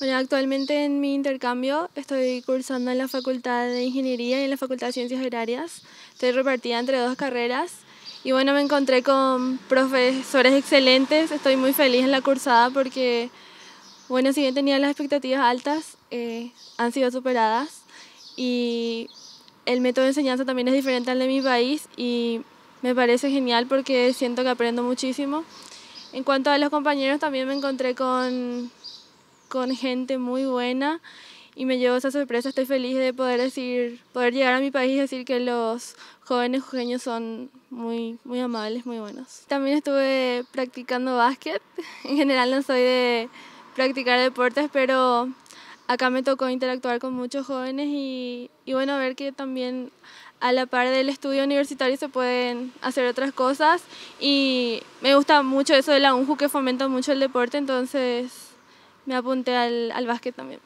Bueno, actualmente en mi intercambio estoy cursando en la Facultad de Ingeniería y en la Facultad de Ciencias Agrarias. Estoy repartida entre dos carreras y bueno, me encontré con profesores excelentes. Estoy muy feliz en la cursada porque, bueno, si bien tenía las expectativas altas, eh, han sido superadas y el método de enseñanza también es diferente al de mi país y me parece genial porque siento que aprendo muchísimo. En cuanto a los compañeros, también me encontré con, con gente muy buena y me llevo esa sorpresa. Estoy feliz de poder decir, poder llegar a mi país y decir que los jóvenes jujeños son muy, muy amables, muy buenos. También estuve practicando básquet. En general no soy de practicar deportes, pero acá me tocó interactuar con muchos jóvenes y, y bueno, ver que también a la par del estudio universitario se pueden hacer otras cosas y me gusta mucho eso de la UNJU que fomenta mucho el deporte, entonces me apunté al, al básquet también.